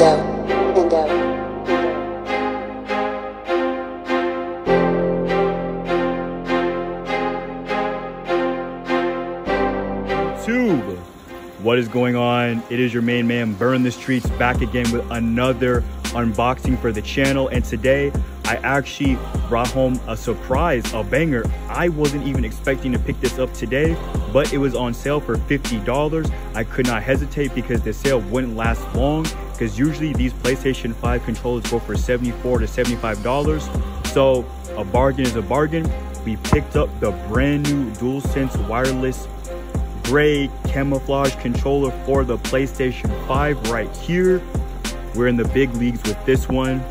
Tube. What is going on? It is your main man, Burn the Streets, back again with another unboxing for the channel. And today I actually brought home a surprise, a banger. I wasn't even expecting to pick this up today, but it was on sale for $50. I could not hesitate because the sale wouldn't last long because usually these PlayStation 5 controllers go for 74 to $75. So a bargain is a bargain. We picked up the brand new DualSense wireless gray camouflage controller for the PlayStation 5 right here. We're in the big leagues with this one.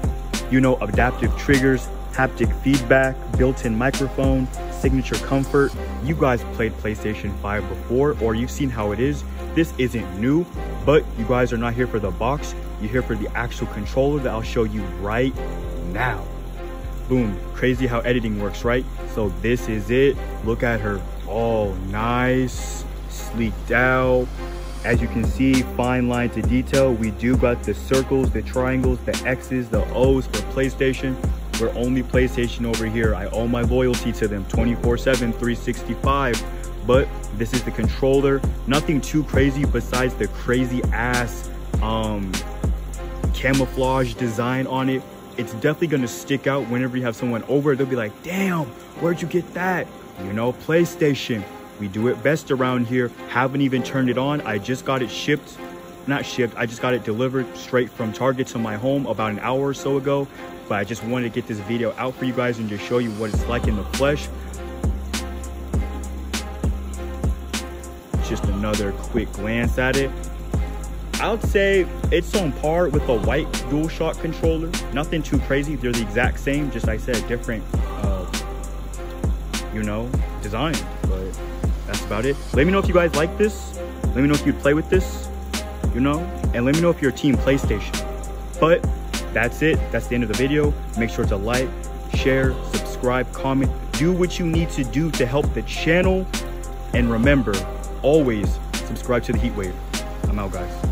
You know, adaptive triggers, haptic feedback, built-in microphone, signature comfort. You guys played PlayStation 5 before or you've seen how it is. This isn't new, but you guys are not here for the box. You're here for the actual controller that I'll show you right now. Boom, crazy how editing works, right? So this is it. Look at her. Oh, nice sleeked out. As you can see, fine line to detail. We do got the circles, the triangles, the X's, the O's for PlayStation. We're only PlayStation over here. I owe my loyalty to them 24-7, 365. But this is the controller. Nothing too crazy besides the crazy ass um, camouflage design on it. It's definitely gonna stick out whenever you have someone over. They'll be like, damn, where'd you get that? You know, PlayStation. We do it best around here. Haven't even turned it on. I just got it shipped, not shipped, I just got it delivered straight from Target to my home about an hour or so ago. But I just wanted to get this video out for you guys and just show you what it's like in the flesh. Just another quick glance at it. I would say it's on par with the white DualShock controller. Nothing too crazy. They're the exact same, just like I said, different, uh, you know, design. But that's about it. Let me know if you guys like this. Let me know if you'd play with this, you know, and let me know if you're a team PlayStation. But that's it. That's the end of the video. Make sure to like, share, subscribe, comment, do what you need to do to help the channel. And remember, always subscribe to the Heat Wave. I'm out, guys.